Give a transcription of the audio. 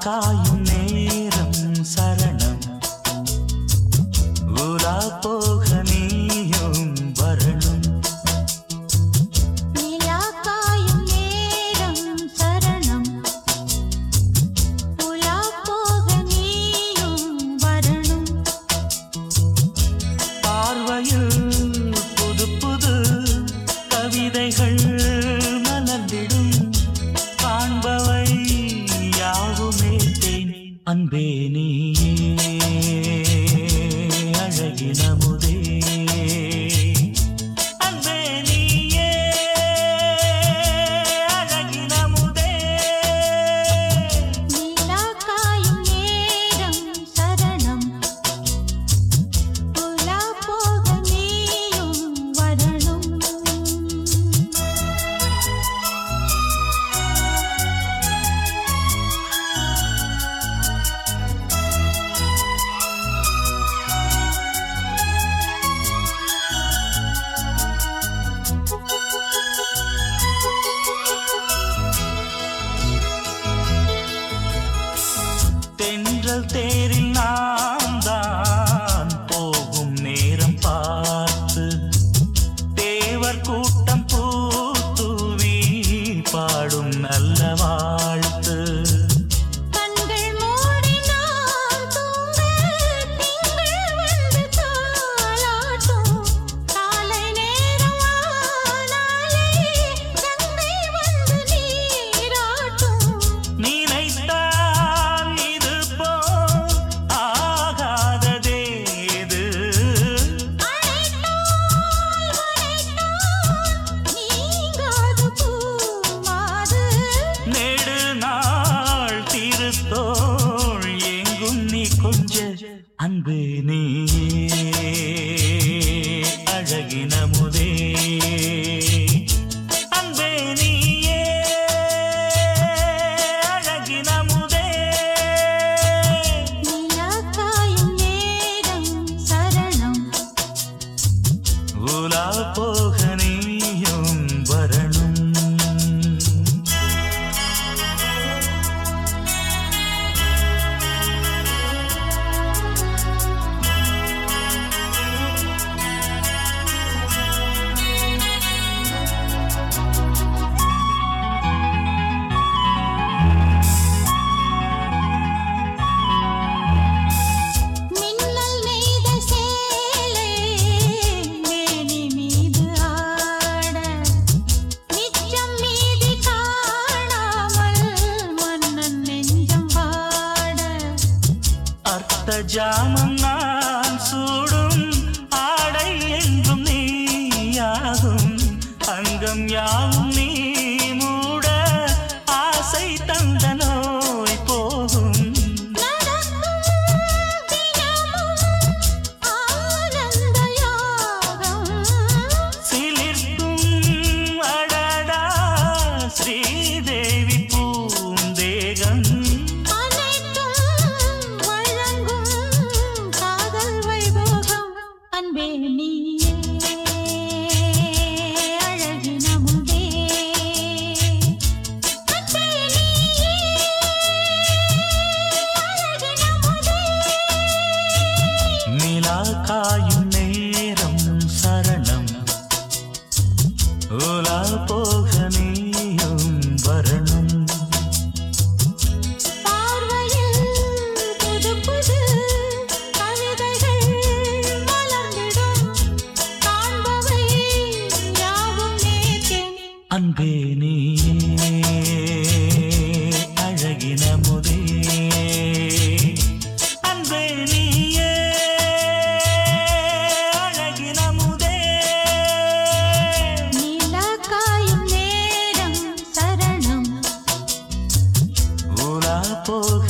car you നീയേ நிழல் தேன் அன்பே நீ ஜாமம் நான் சூடும் ஆடை என்றும் நீயாகும். அங்கம் யாவும் அன்பே நீ அழகின முதே. அன்பே நீயே அழகின முதே. போக